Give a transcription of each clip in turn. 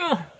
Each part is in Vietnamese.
Ugh.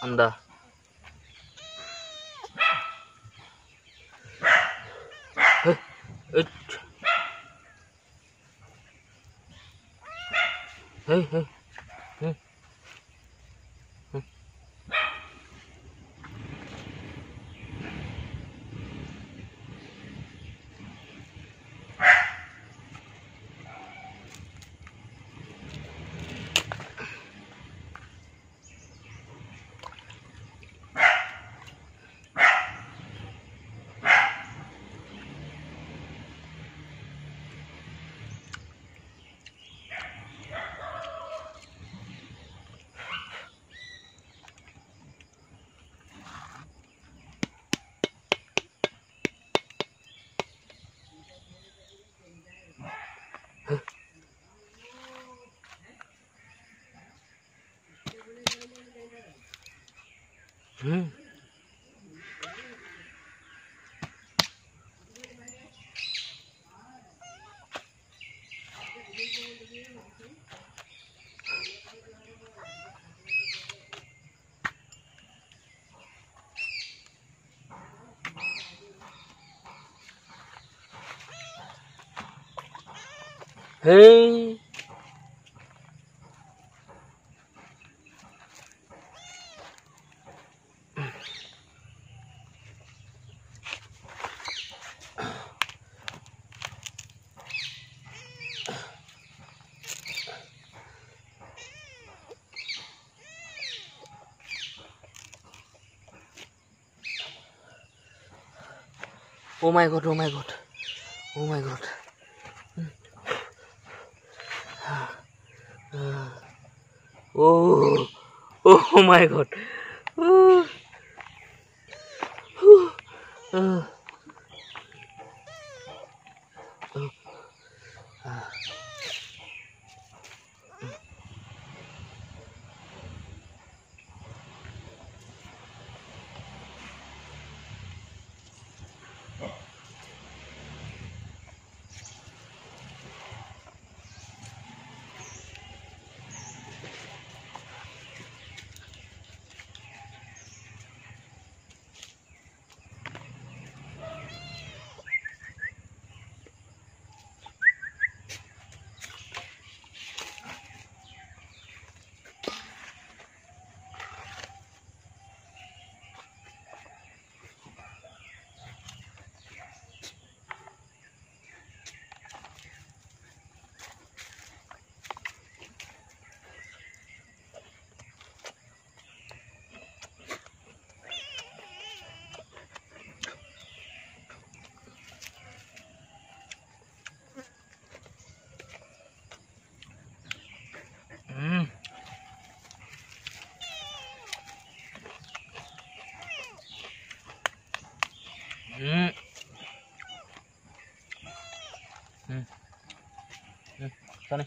안다. 嗯。嘿。Oh my god, oh my god. Oh my god. Hmm. Ah. Ah. Oh, oh my god. Cho này?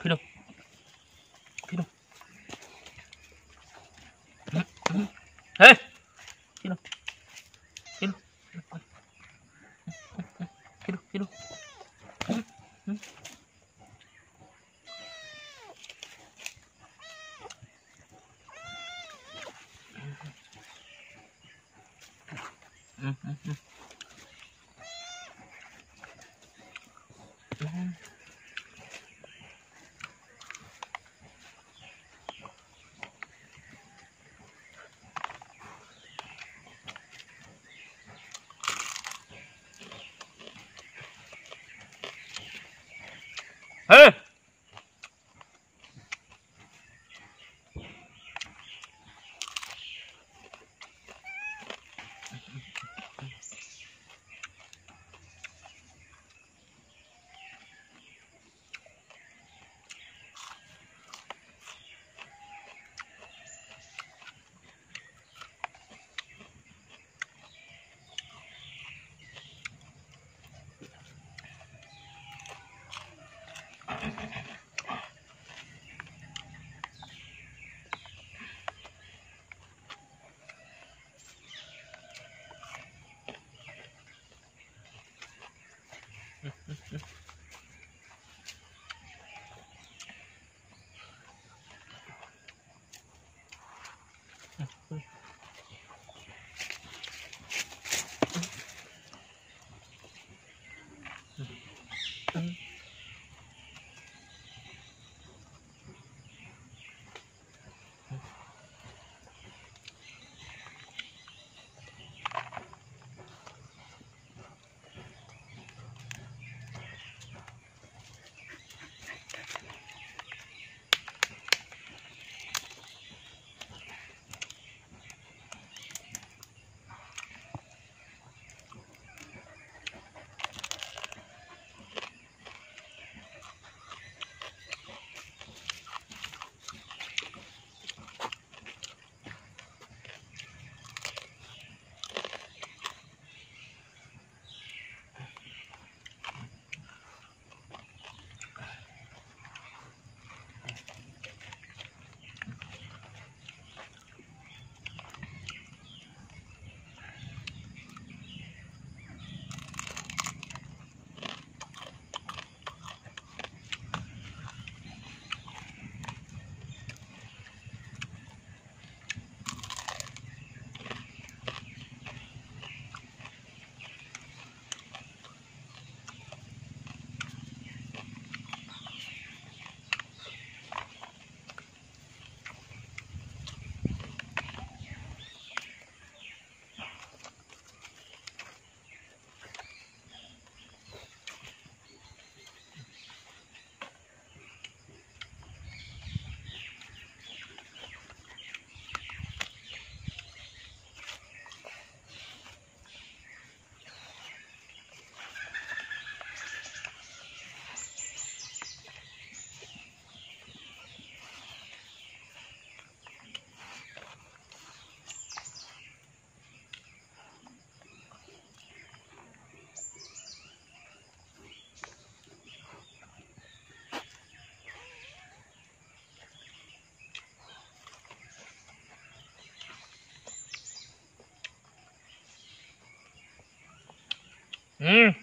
Khi đâu? Khi đâu? Mm. Ê! Khi đâu? Khi đâu? Khi đâu? Khi đâu? Mm-hmm. 来嗯。